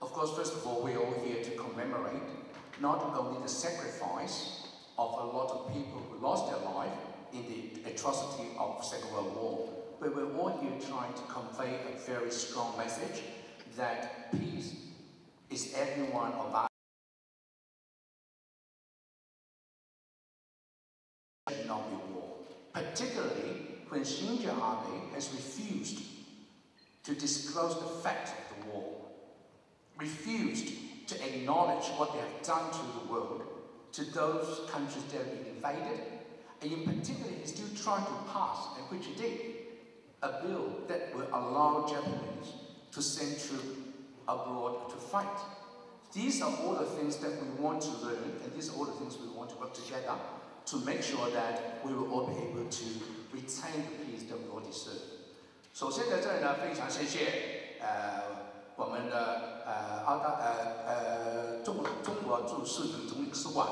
course, first of all, we're all here to commemorate not only the sacrifice of a lot of people who lost their life in the atrocity of Second World War, but we're all here trying to convey a very strong message that peace is every one of us. Not be war, particularly when Xinjiang army has refused to disclose the fact of the war, refused to acknowledge what they have done to the world, to those countries that have been invaded, and in particular, he's still trying to pass, and which he did, a bill that will allow Japanese to send troops abroad to fight. These are all the things that we want to learn, and these are all the things we want to work together to make sure that we will all be able to retain the peace that we all deserve. 首先在这里呢，非常谢谢呃 我们的呃澳大呃呃中中国驻世的总领事馆，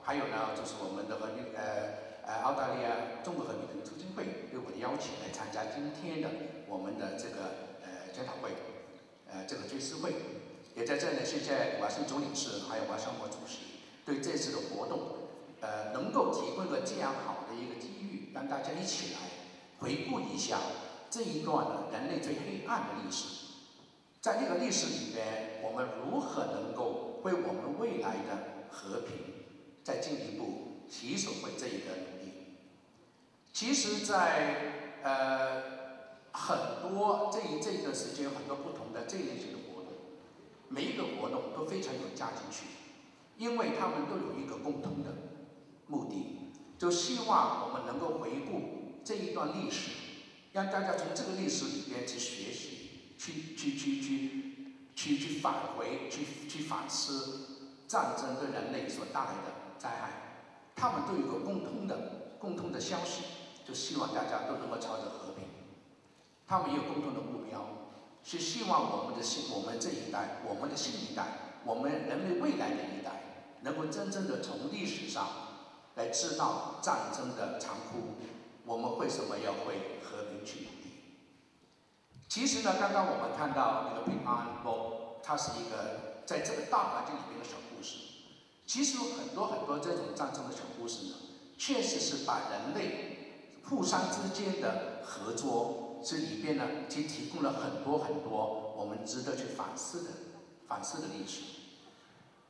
还有呢就是我们的和呃呃澳大利亚中国和平促进会对我的邀请来参加今天的我们的这个呃检讨会，呃这个追思会，也在这里呢谢谢瓦森总领事还有王尚国主席对这次的活动，呃能够提供个这样好的一个机遇，让大家一起来回顾一下。这一段呢，人类最黑暗的历史，在这个历史里边，我们如何能够为我们未来的和平再进一步提手为这一个努力？其实，在呃很多这一这一段时间，很多不同的这一类型的活动，每一个活动都非常有价值去，因为他们都有一个共同的目的，就希望我们能够回顾这一段历史。让大家从这个历史里边去学习，去去去去去返回，去去反思战争对人类所带来的灾害。他们都有个共通的共通的消息，就希望大家都能够朝着和平。他们也有共同的目标，是希望我们的新我们这一代，我们的新一代，我们人类未来的一代，能够真正的从历史上来知道战争的残酷。我们为什么要会？其实呢，刚刚我们看到那个平安波，它是一个在这个大环境里面的小故事。其实有很多很多这种战争的小故事呢，确实是把人类互相之间的合作这里边呢，其实提供了很多很多我们值得去反思的反思的历史。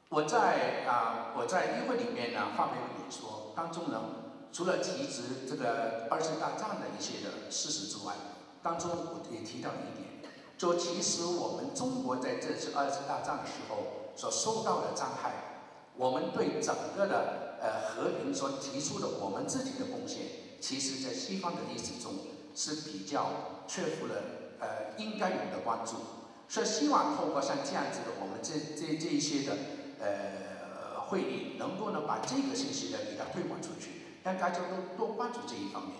我在啊，我在议会里面呢发表演说当中呢。除了提及这个二次大战的一些的事实之外，当中我也提到一点，就其实我们中国在这次二次大战的时候所受到的伤害，我们对整个的呃和平所提出的我们自己的贡献，其实在西方的历史中是比较缺乏了呃应该有的关注，所以希望透过像这样子的我们这这这一些的呃会议，能够呢把这个信息呢给它推广出去。让大家都多关注这一方面。